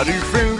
Daddy finger, daddy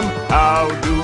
How do?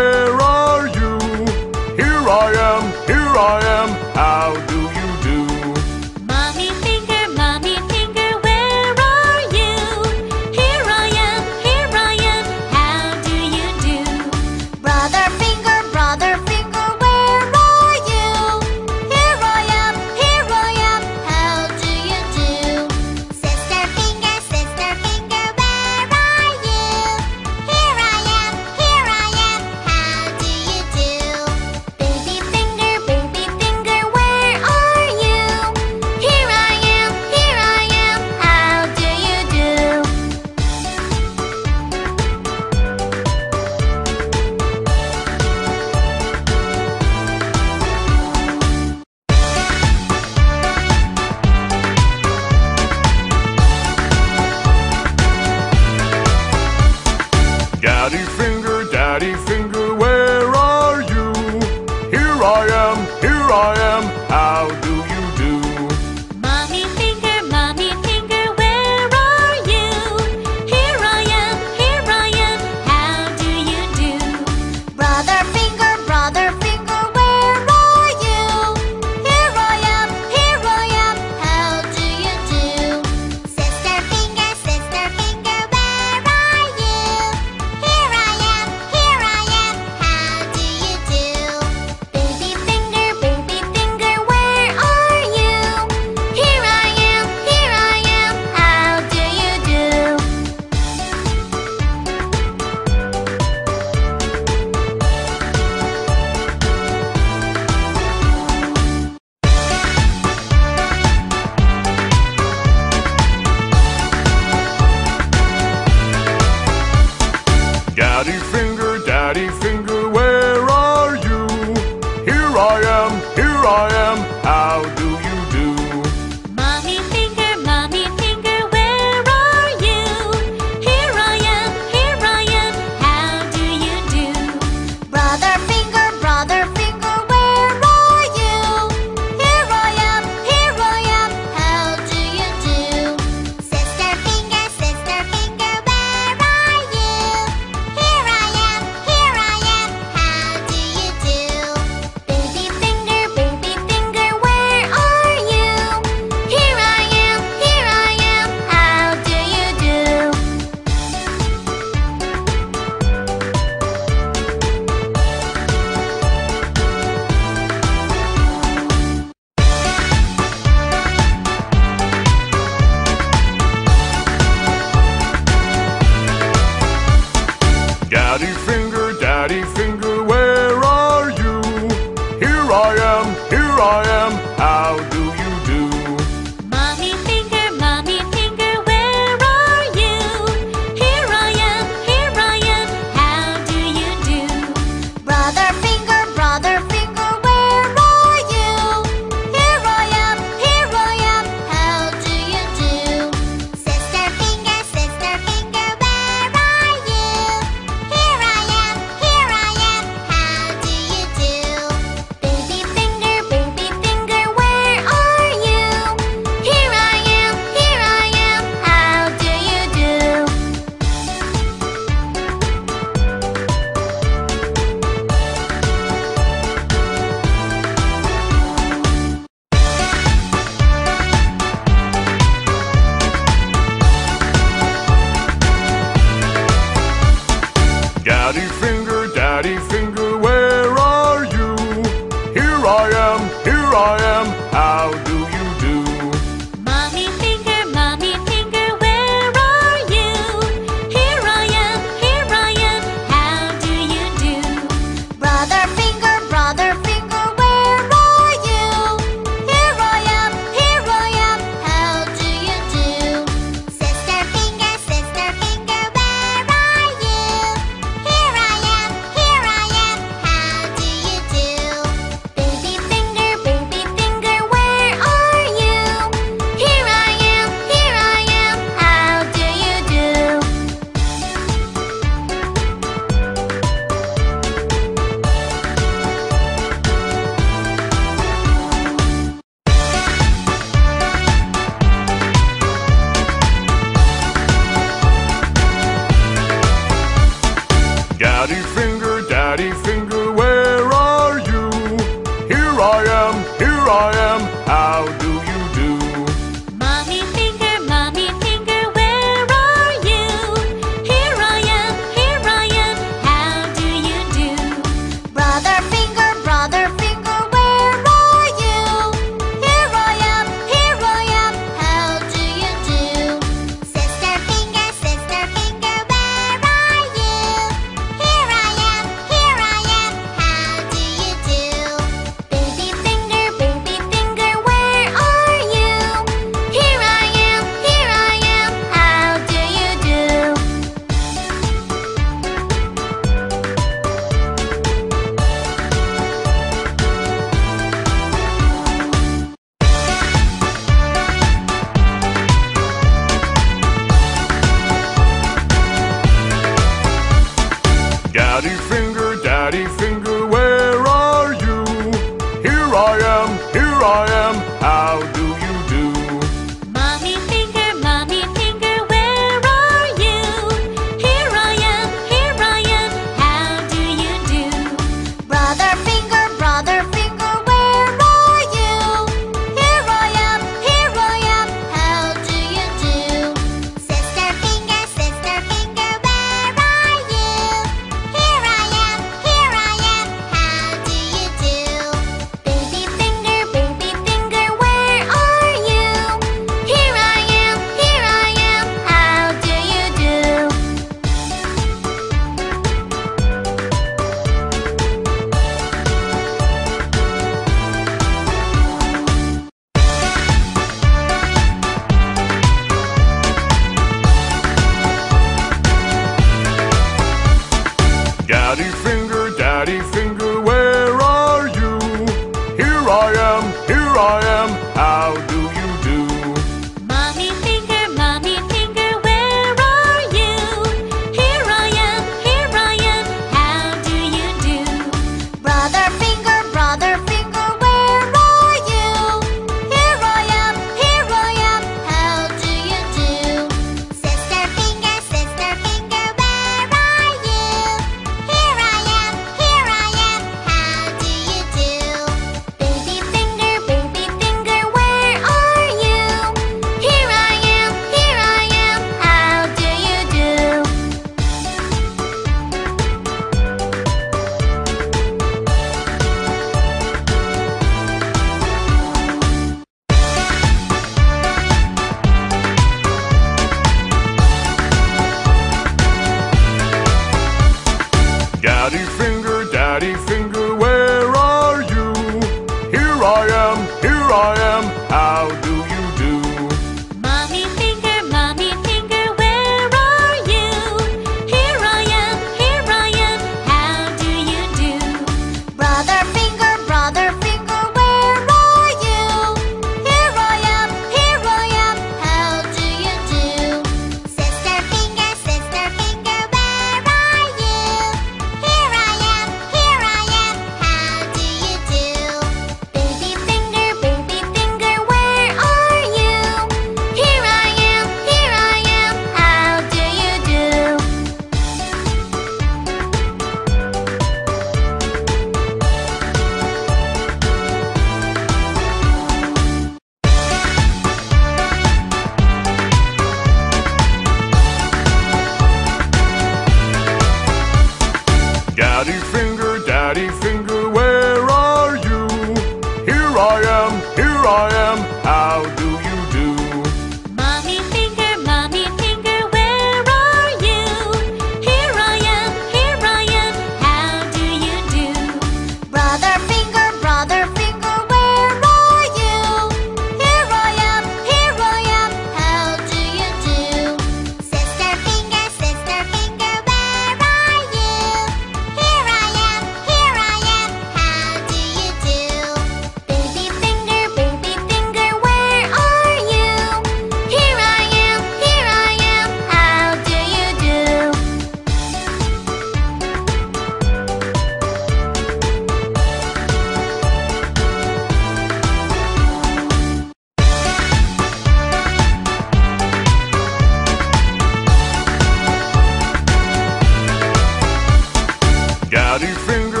Daddy finger,